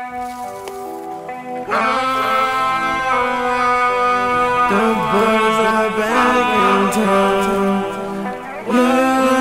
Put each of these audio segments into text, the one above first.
The boys are back in town. Yeah,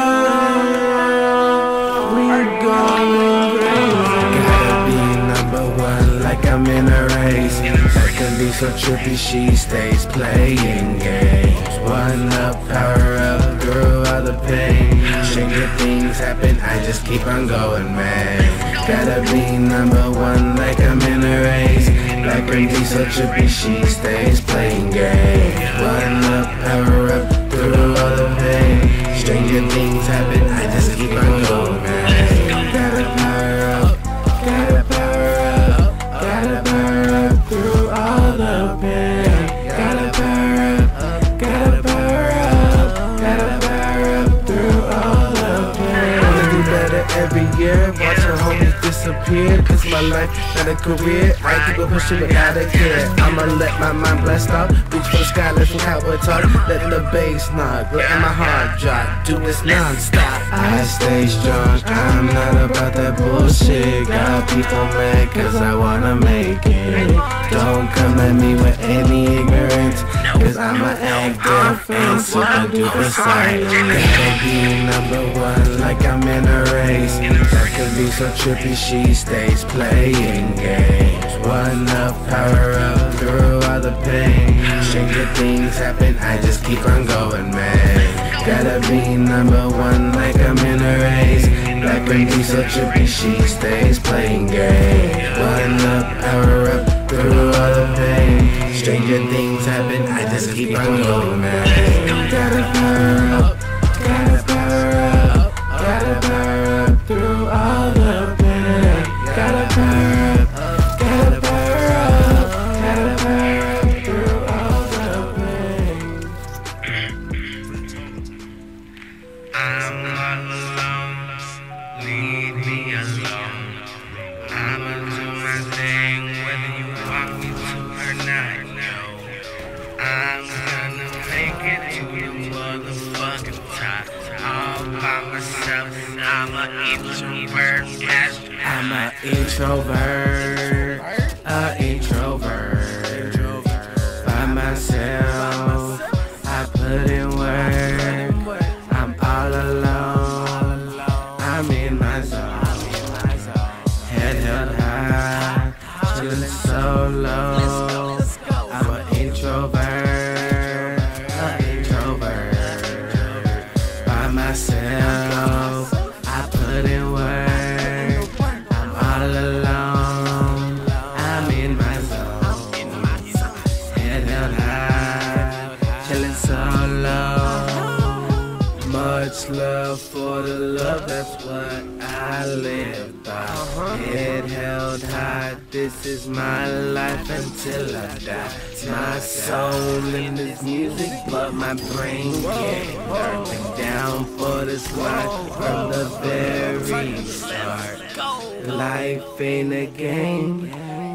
we going crazy. Gotta be number one like I'm in a race. That can be so trippy, she stays playing games. One up, power up, through all the pain. Stranger things happen, I just keep on going, man. Gotta be number one like I'm in a race. That can be so trippy, she stays playing games. One up, power up, through all the pain. Stranger things happen, I just keep on every year, watch her homies It's my life, a career. I keep it pushing without a care. I'ma let my mind blast off, reach for the sky, let cowboy talk. Let the bass knock, letting my heart drop. Do this non-stop. I stay strong, I'm not about that bullshit. Got people mad cause I wanna make it. Don't come at me with any ignorance, cause I'm an active and super duper silent. Gotta be number one like I'm in a race. That could be so trippy, she stays playing games. One up, power up through all the pain. Stranger things happen, I just keep on going, man. Gotta be number one like I'm in a race. Could be so trippy, she stays playing games. One up, power up through all the pain. Stranger things happen, I just keep on going, man. Gotta power up, myself, I'm an introvert. I'm an introvert, a introvert. By myself, I put in work. I'm all alone. I'm in my zone. Head held high, chillin' solo. I'm an introvert, love, that's what I live by. Head held high, this is my life until I die. My soul in this music, but my brain get dark down for this life from the very start. Life ain't a game,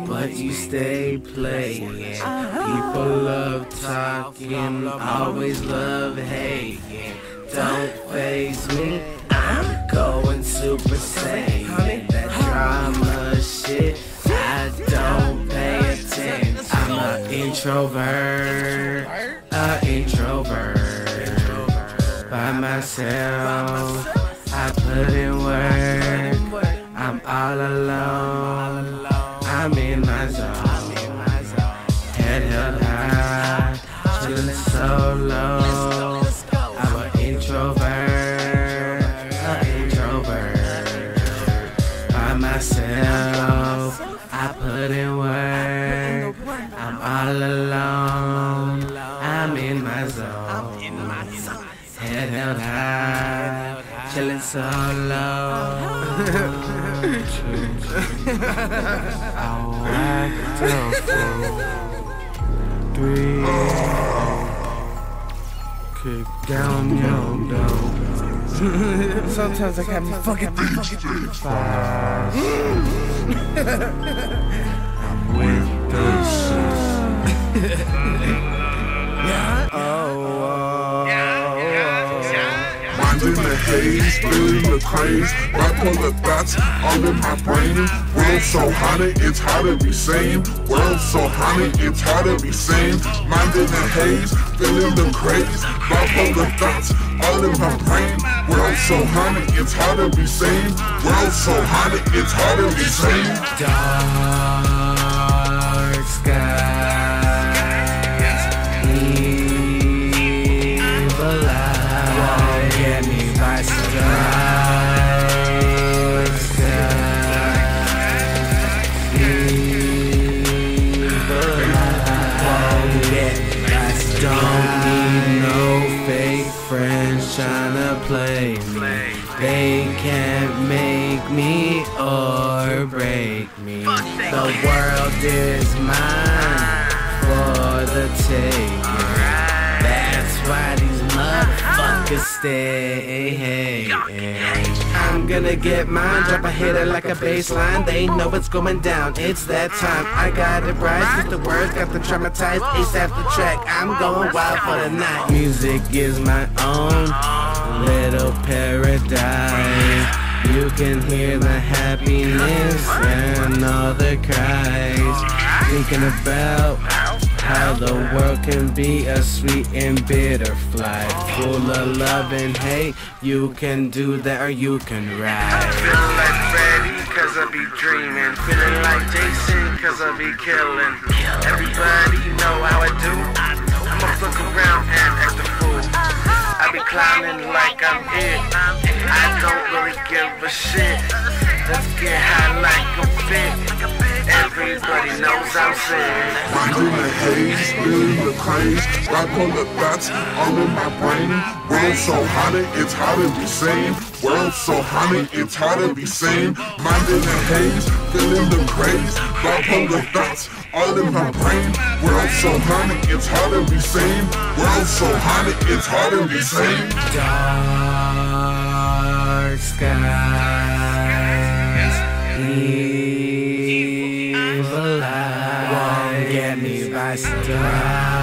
but you stay playing. People love talking, always love hating. Don't face me, going super saiyan. That drama shit, I don't pay attention. I'm an introvert, a introvert. By myself, I put in work. I'm all alone. I'm in my zone. Head held high, chillin' solo. I'm myself, I put in work. I'm all alone. I'm in my zone. Head held high, chillin' solo. I'll act Three, kick down your door. Sometimes I got me fucking five. I'm with the shit. oh, in the haze, feeling the craze. Bipolar thoughts all in my brain. World so hot, it's hard to be sane. World so hot, it's hard to be sane. Mind in the haze, feeling the craze. Bipolar thoughts all in my brain. World so hot, it's hard to be sane. World so hot, it's hard to be sane. Dark play me. They can't make me or break me. The world is mine for the taking. That's why these motherfuckers stay. I'm gonna get mine, drop a hitter like a baseline. They know what's going down, it's that time. I got it right, since the words got the traumatized. Ace after track, I'm going wild for the night. Music is my own little paradise. You can hear the happiness and all the cries. Thinking about how the world can be a sweet and bitter flight. Full of love and hate. You can do that or you can ride. Feeling like Freddy, cause I be dreaming. Feeling like Jason, cause I be killing. Everybody know how I do. I'ma fuck around and act a fool. Uh-huh. Be climbing like I'm it. I don't really give a shit. Let's get high like a fit. Everybody knows I'm sick. Mind in the haze, feeling the craze. the thoughts all in my brain. World so hot, it's hard to be sane. World so hot, it's hard to be sane. Mind in the haze, feeling the craze. Bipolar thoughts all in my brain. World so hot, it's hard to be sane. World so hot, it's hard to be sane. Dark skies, evil eyes won't get me by surprise.